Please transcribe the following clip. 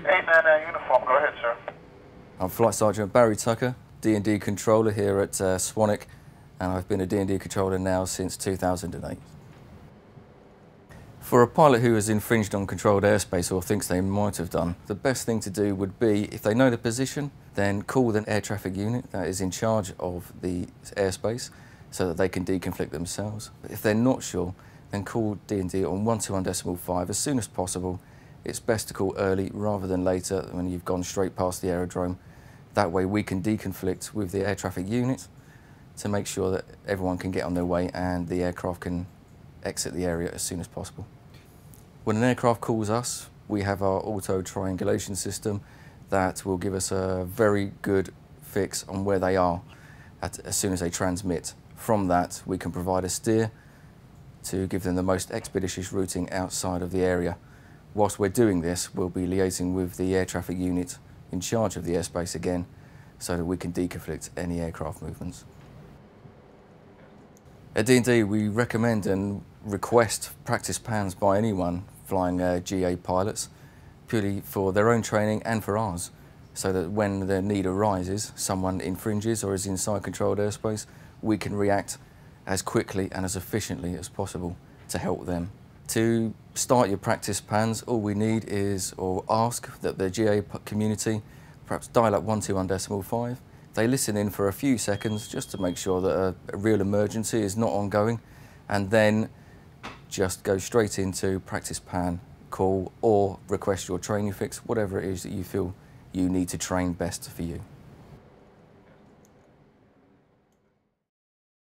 Eight man uh, uniform. Go ahead, sir. I'm Flight Sergeant Barry Tucker, D&D controller here at uh, Swanwick, and I've been a D&D controller now since 2008. For a pilot who has infringed on controlled airspace or thinks they might have done, the best thing to do would be, if they know the position, then call the air traffic unit that is in charge of the airspace so that they can deconflict themselves. If they're not sure, then call D&D on 121.5 as soon as possible. It's best to call early rather than later when you've gone straight past the aerodrome. That way we can deconflict with the air traffic unit to make sure that everyone can get on their way and the aircraft can exit the area as soon as possible. When an aircraft calls us, we have our auto triangulation system that will give us a very good fix on where they are at, as soon as they transmit. From that, we can provide a steer to give them the most expeditious routing outside of the area. Whilst we're doing this, we'll be liaising with the air traffic unit in charge of the airspace again so that we can deconflict any aircraft movements. At D&D, we recommend and request practice pans by anyone flying uh, GA pilots, purely for their own training and for ours, so that when the need arises, someone infringes or is inside controlled airspace, we can react as quickly and as efficiently as possible to help them. To start your practice pans, all we need is, or ask that the GA community perhaps dial up 121.5 they listen in for a few seconds just to make sure that a, a real emergency is not ongoing and then just go straight into practice pan, call or request your training fix, whatever it is that you feel you need to train best for you.